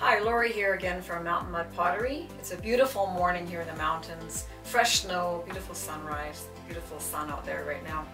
Hi, Lori here again from Mountain Mud Pottery. It's a beautiful morning here in the mountains. Fresh snow, beautiful sunrise, beautiful sun out there right now.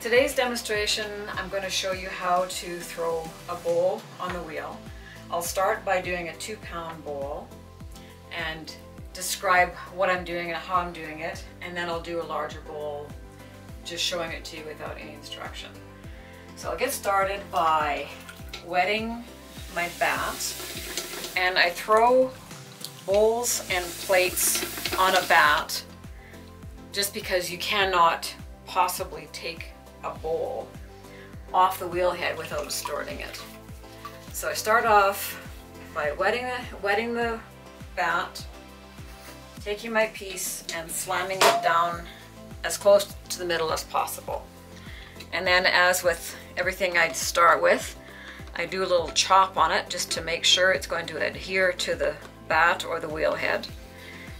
Today's demonstration, I'm going to show you how to throw a bowl on the wheel. I'll start by doing a two pound bowl and describe what I'm doing and how I'm doing it, and then I'll do a larger bowl just showing it to you without any instruction. So I'll get started by wetting my bat and I throw bowls and plates on a bat just because you cannot possibly take a bowl off the wheel head without distorting it. So I start off by wetting the, wetting the bat, taking my piece and slamming it down as close to the middle as possible. And then as with everything I start with, I do a little chop on it just to make sure it's going to adhere to the bat or the wheel head.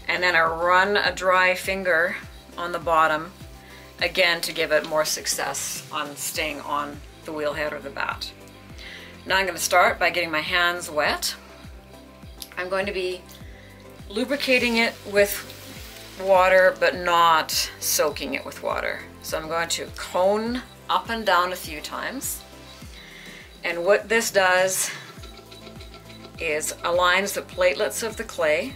And then I run a dry finger on the bottom, again to give it more success on staying on the wheel head or the bat. Now I'm going to start by getting my hands wet. I'm going to be lubricating it with water but not soaking it with water. So I'm going to cone up and down a few times. And what this does is aligns the platelets of the clay,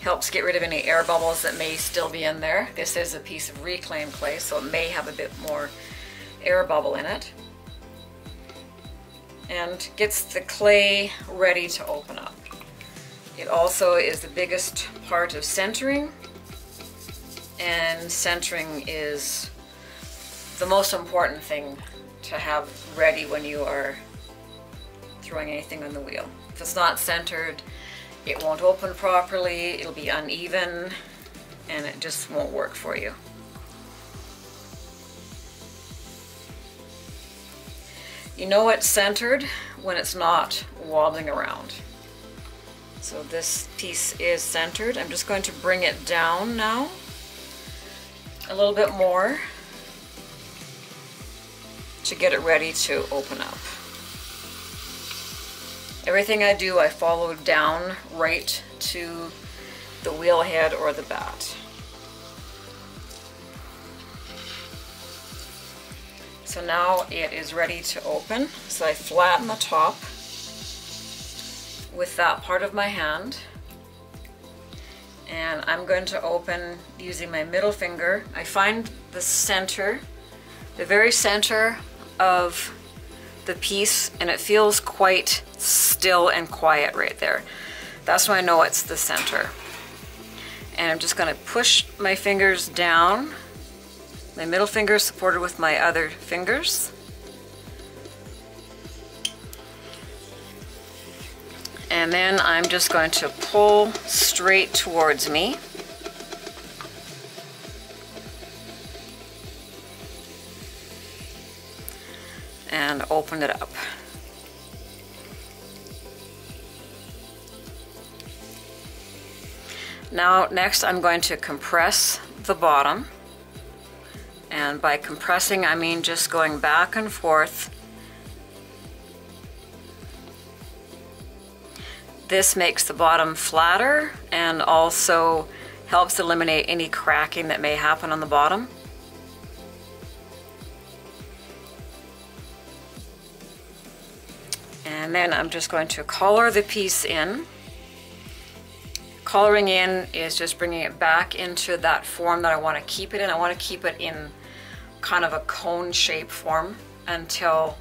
helps get rid of any air bubbles that may still be in there. This is a piece of reclaimed clay, so it may have a bit more air bubble in it. And gets the clay ready to open up. It also is the biggest part of centering, and centering is the most important thing to have ready when you are throwing anything on the wheel. If it's not centered, it won't open properly, it'll be uneven, and it just won't work for you. You know it's centered when it's not wobbling around. So this piece is centered. I'm just going to bring it down now a little bit more to get it ready to open up. Everything I do, I follow down right to the wheel head or the bat. So now it is ready to open. So I flatten the top with that part of my hand. And I'm going to open using my middle finger. I find the center, the very center of the piece and it feels quite still and quiet right there. That's when I know it's the center. And I'm just gonna push my fingers down. My middle finger supported with my other fingers. And then I'm just going to pull straight towards me. And open it up. Now next I'm going to compress the bottom and by compressing I mean just going back and forth. This makes the bottom flatter and also helps eliminate any cracking that may happen on the bottom. And then I'm just going to collar the piece in. Collaring in is just bringing it back into that form that I want to keep it in. I want to keep it in kind of a cone shape form until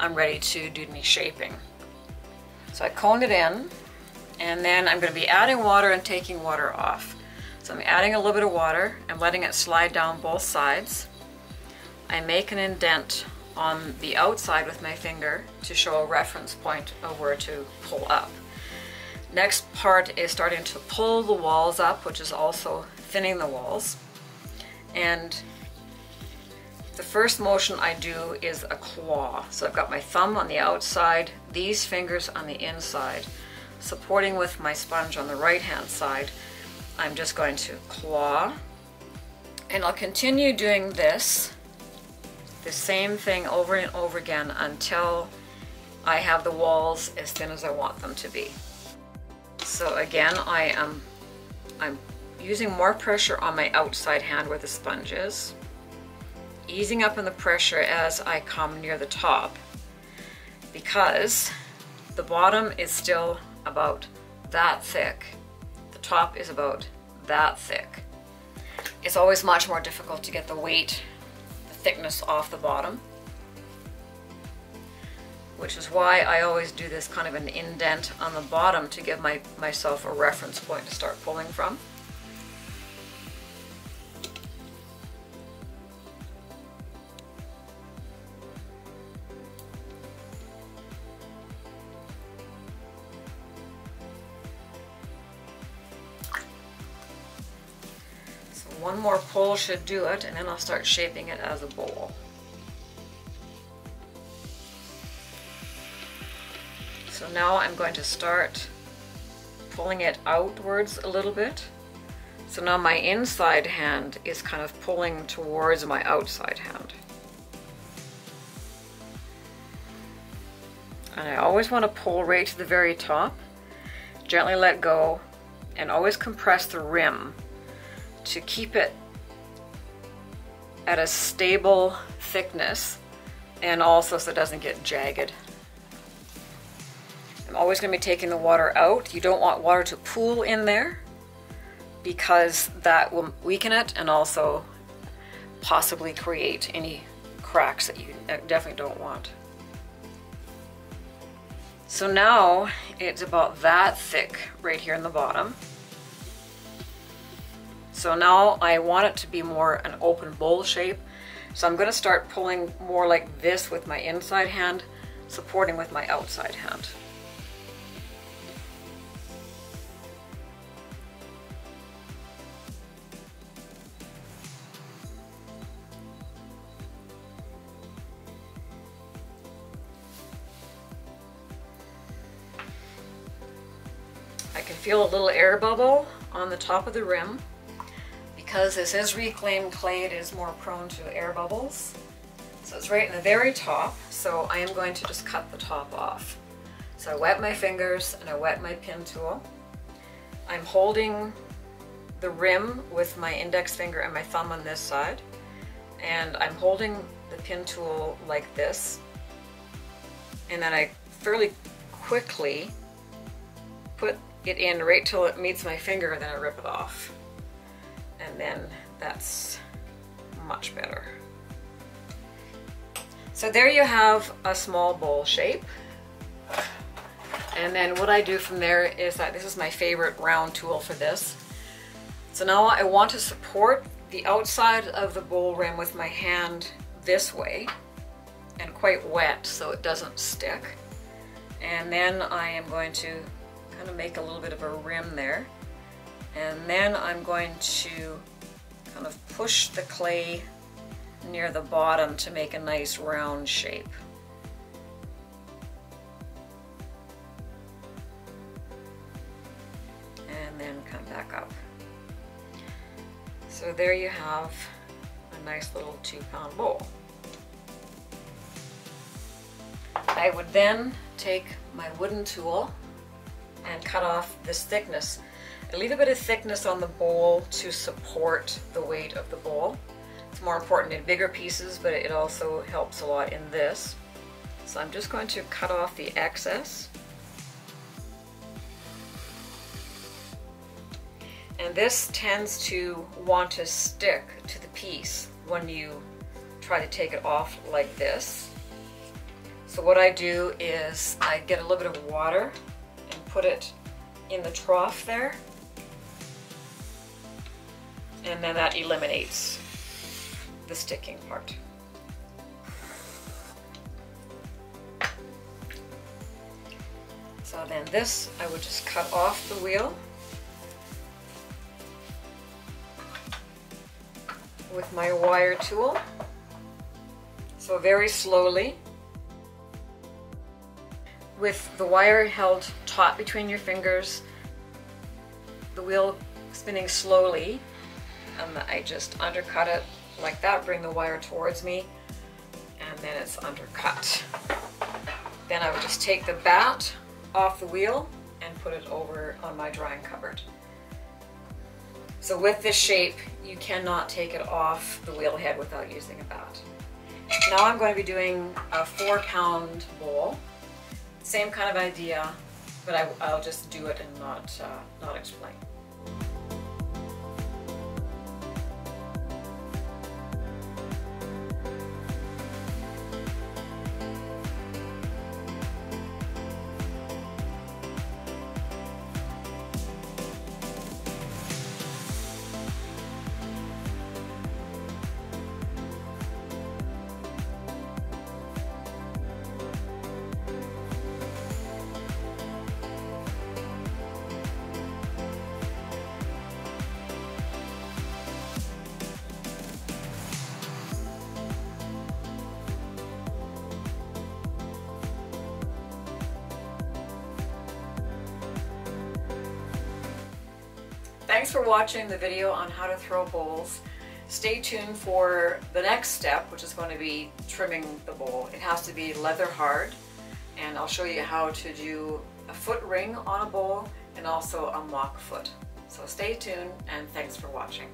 I'm ready to do any shaping. So I cone it in and then I'm going to be adding water and taking water off. So I'm adding a little bit of water and letting it slide down both sides. I make an indent on the outside with my finger to show a reference point of where to pull up. Next part is starting to pull the walls up, which is also thinning the walls. And the first motion I do is a claw. So I've got my thumb on the outside, these fingers on the inside. Supporting with my sponge on the right hand side, I'm just going to claw. And I'll continue doing this the same thing over and over again until I have the walls as thin as I want them to be. So again, I am I'm using more pressure on my outside hand where the sponge is, easing up on the pressure as I come near the top because the bottom is still about that thick. The top is about that thick. It's always much more difficult to get the weight, thickness off the bottom which is why I always do this kind of an indent on the bottom to give my, myself a reference point to start pulling from. One more pull should do it and then I'll start shaping it as a bowl. So now I'm going to start pulling it outwards a little bit. So now my inside hand is kind of pulling towards my outside hand. And I always want to pull right to the very top, gently let go, and always compress the rim to keep it at a stable thickness and also so it doesn't get jagged. I'm always going to be taking the water out. You don't want water to pool in there because that will weaken it and also possibly create any cracks that you definitely don't want. So now it's about that thick right here in the bottom. So now I want it to be more an open bowl shape. So I'm going to start pulling more like this with my inside hand, supporting with my outside hand. I can feel a little air bubble on the top of the rim. Because this is reclaimed clay, it is more prone to air bubbles. So it's right in the very top, so I am going to just cut the top off. So I wet my fingers and I wet my pin tool. I'm holding the rim with my index finger and my thumb on this side. And I'm holding the pin tool like this. And then I fairly quickly put it in right till it meets my finger and then I rip it off. And then that's much better. So there you have a small bowl shape. And then what I do from there is that this is my favorite round tool for this. So now I want to support the outside of the bowl rim with my hand this way and quite wet so it doesn't stick. And then I am going to kind of make a little bit of a rim there. And then I'm going to kind of push the clay near the bottom to make a nice round shape. And then come back up. So there you have a nice little two pound bowl. I would then take my wooden tool and cut off this thickness. A bit of thickness on the bowl to support the weight of the bowl. It's more important in bigger pieces, but it also helps a lot in this. So I'm just going to cut off the excess. And this tends to want to stick to the piece when you try to take it off like this. So what I do is I get a little bit of water and put it in the trough there. And then that eliminates the sticking part. So then this, I would just cut off the wheel with my wire tool. So very slowly with the wire held taut between your fingers, the wheel spinning slowly, and I just undercut it like that, bring the wire towards me, and then it's undercut. Then I would just take the bat off the wheel and put it over on my drying cupboard. So with this shape, you cannot take it off the wheel head without using a bat. Now I'm going to be doing a four pound bowl. Same kind of idea, but I, will just do it and not, uh, not explain. Thanks for watching the video on how to throw bowls. Stay tuned for the next step, which is going to be trimming the bowl. It has to be leather hard, and I'll show you how to do a foot ring on a bowl and also a mock foot. So stay tuned, and thanks for watching.